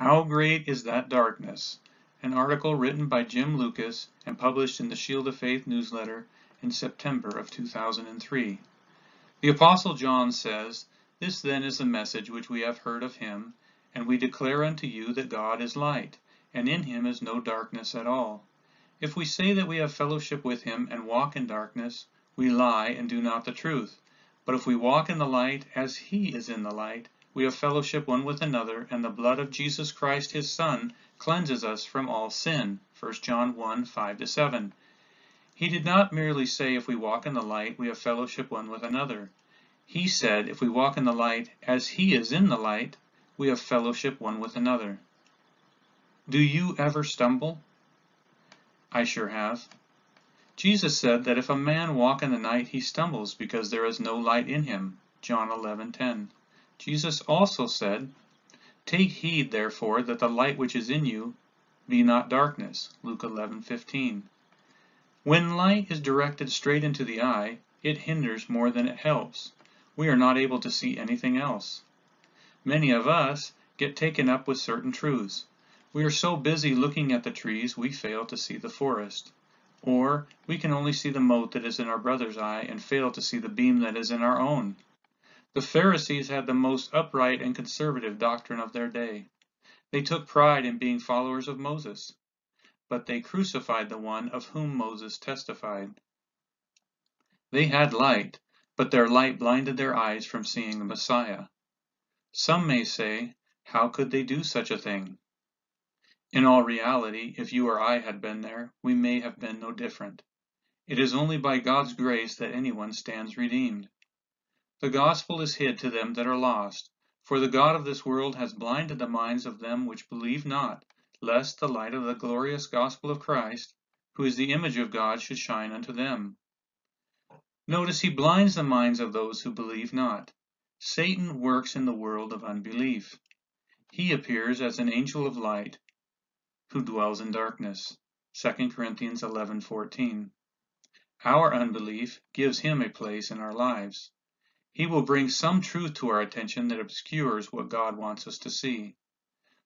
How Great is That Darkness? An article written by Jim Lucas and published in the Shield of Faith newsletter in September of 2003. The Apostle John says, This then is the message which we have heard of him, and we declare unto you that God is light, and in him is no darkness at all. If we say that we have fellowship with him and walk in darkness, we lie and do not the truth. But if we walk in the light as he is in the light, we have fellowship one with another, and the blood of Jesus Christ his Son cleanses us from all sin. 1 John 1, 5-7. He did not merely say if we walk in the light, we have fellowship one with another. He said if we walk in the light as he is in the light, we have fellowship one with another. Do you ever stumble? I sure have. Jesus said that if a man walk in the night, he stumbles because there is no light in him. John 11:10. Jesus also said, Take heed therefore that the light which is in you be not darkness. Luke 11:15. When light is directed straight into the eye, it hinders more than it helps. We are not able to see anything else. Many of us get taken up with certain truths. We are so busy looking at the trees we fail to see the forest. Or we can only see the mote that is in our brother's eye and fail to see the beam that is in our own. The Pharisees had the most upright and conservative doctrine of their day. They took pride in being followers of Moses, but they crucified the one of whom Moses testified. They had light, but their light blinded their eyes from seeing the Messiah. Some may say, how could they do such a thing? In all reality, if you or I had been there, we may have been no different. It is only by God's grace that anyone stands redeemed. The gospel is hid to them that are lost, for the God of this world has blinded the minds of them which believe not, lest the light of the glorious gospel of Christ, who is the image of God, should shine unto them. Notice he blinds the minds of those who believe not. Satan works in the world of unbelief. He appears as an angel of light who dwells in darkness. 2 Corinthians 11:14. Our unbelief gives him a place in our lives. He will bring some truth to our attention that obscures what God wants us to see.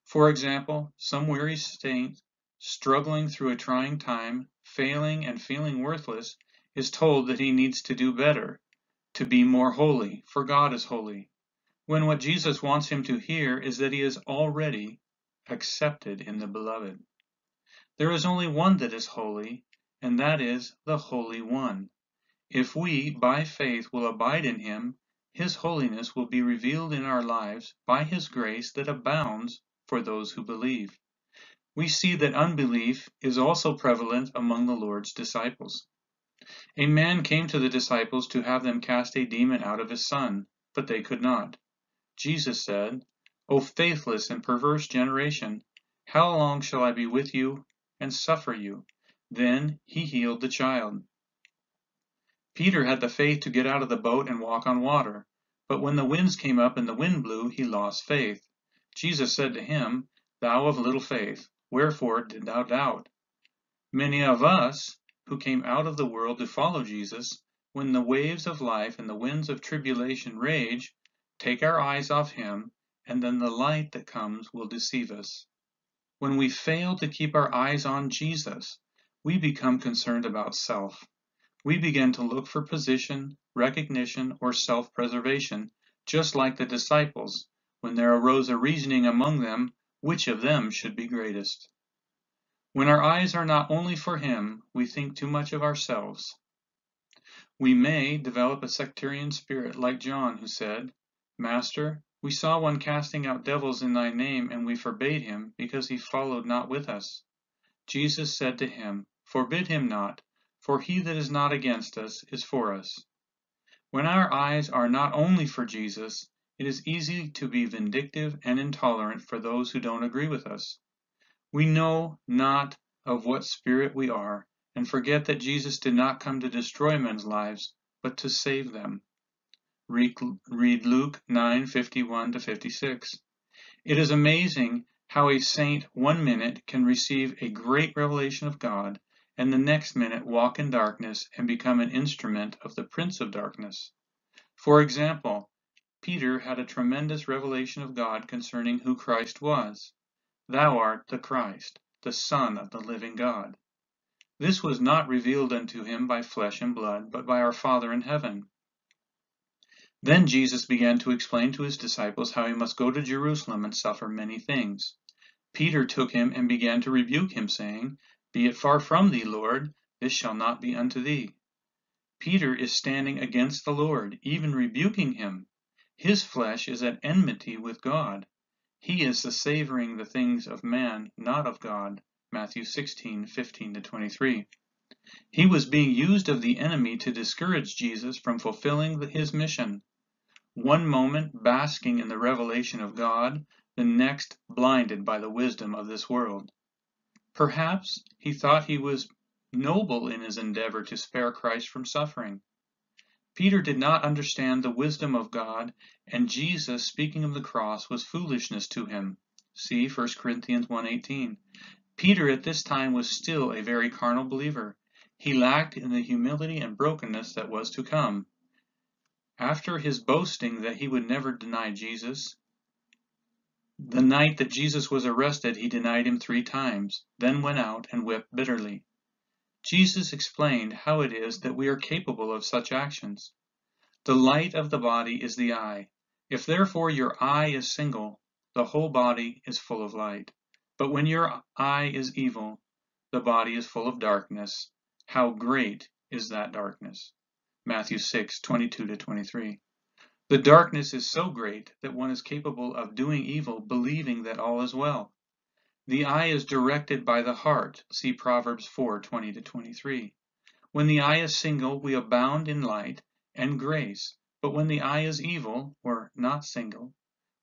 For example, some weary saint, struggling through a trying time, failing and feeling worthless, is told that he needs to do better, to be more holy, for God is holy, when what Jesus wants him to hear is that he is already accepted in the Beloved. There is only one that is holy, and that is the Holy One. If we, by faith, will abide in him, his holiness will be revealed in our lives by His grace that abounds for those who believe. We see that unbelief is also prevalent among the Lord's disciples. A man came to the disciples to have them cast a demon out of his son, but they could not. Jesus said, O faithless and perverse generation, how long shall I be with you and suffer you? Then he healed the child. Peter had the faith to get out of the boat and walk on water, but when the winds came up and the wind blew, he lost faith. Jesus said to him, Thou of little faith, wherefore did thou doubt? Many of us, who came out of the world to follow Jesus, when the waves of life and the winds of tribulation rage, take our eyes off him, and then the light that comes will deceive us. When we fail to keep our eyes on Jesus, we become concerned about self. We begin to look for position, recognition, or self-preservation, just like the disciples, when there arose a reasoning among them which of them should be greatest. When our eyes are not only for Him, we think too much of ourselves. We may develop a sectarian spirit like John, who said, Master, we saw one casting out devils in thy name, and we forbade him, because he followed not with us. Jesus said to him, Forbid him not, for he that is not against us is for us. When our eyes are not only for Jesus, it is easy to be vindictive and intolerant for those who don't agree with us. We know not of what spirit we are, and forget that Jesus did not come to destroy men's lives, but to save them. Read, Luke 9:51 to 56. It is amazing how a saint one minute can receive a great revelation of God and the next minute walk in darkness and become an instrument of the prince of darkness. For example, Peter had a tremendous revelation of God concerning who Christ was. Thou art the Christ, the Son of the living God. This was not revealed unto him by flesh and blood, but by our Father in heaven. Then Jesus began to explain to his disciples how he must go to Jerusalem and suffer many things. Peter took him and began to rebuke him, saying, Be it far from thee, Lord, this shall not be unto thee. Peter is standing against the Lord, even rebuking him. His flesh is at enmity with God. He is the savoring the things of man, not of God. Matthew 16, 15 23. He was being used of the enemy to discourage Jesus from fulfilling his mission. One moment basking in the revelation of God, the next blinded by the wisdom of this world. Perhaps he thought he was noble in his endeavor to spare Christ from suffering. Peter did not understand the wisdom of God, and Jesus, speaking of the cross, was foolishness to him. See 1 Corinthians 1.18. Peter at this time was still a very carnal believer. He lacked in the humility and brokenness that was to come. After his boasting that he would never deny Jesus, the night that Jesus was arrested, he denied him three times, then went out and wept bitterly. Jesus explained how it is that we are capable of such actions. The light of the body is the eye. If therefore your eye is single, the whole body is full of light. But when your eye is evil, the body is full of darkness. How great is that darkness! Matthew 6, 22 23. The darkness is so great that one is capable of doing evil believing that all is well. The eye is directed by the heart. See Proverbs 420 23. When the eye is single, we abound in light and grace, but when the eye is evil, or not single,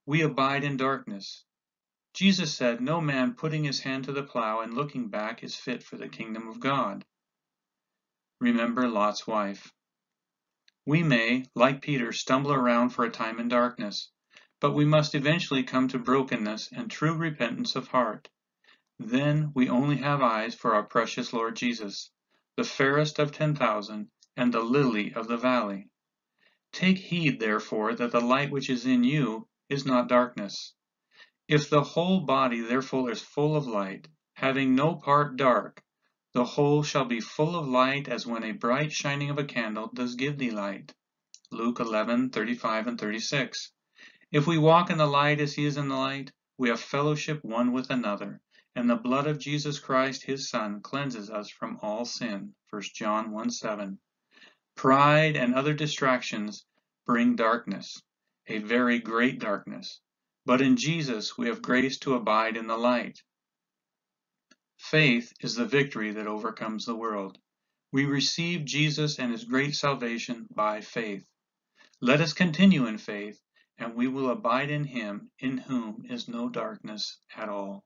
we abide in darkness. Jesus said, No man putting his hand to the plow and looking back is fit for the kingdom of God. Remember Lot's wife. We may, like Peter, stumble around for a time in darkness, but we must eventually come to brokenness and true repentance of heart. Then we only have eyes for our precious Lord Jesus, the fairest of ten thousand, and the lily of the valley. Take heed, therefore, that the light which is in you is not darkness. If the whole body therefore is full of light, having no part dark, the whole shall be full of light as when a bright shining of a candle does give thee light. Luke 11, 35 and 36. If we walk in the light as he is in the light, we have fellowship one with another, and the blood of Jesus Christ his Son cleanses us from all sin. 1 John 1, 7. Pride and other distractions bring darkness, a very great darkness, but in Jesus we have grace to abide in the light. Faith is the victory that overcomes the world. We receive Jesus and his great salvation by faith. Let us continue in faith, and we will abide in him in whom is no darkness at all.